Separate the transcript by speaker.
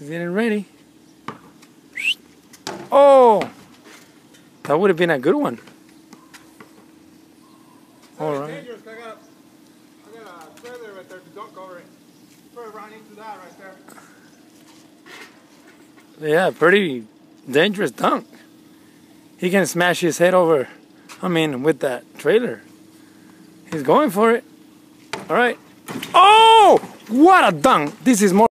Speaker 1: Getting ready. Oh! That would have been a good one. All right.
Speaker 2: I got, a, I got a feather right there to dunk over it. Run into that right there.
Speaker 1: Yeah, pretty dangerous dunk. He can smash his head over, I mean, with that trailer. He's going for it. All right. Oh! What a dunk! This is more.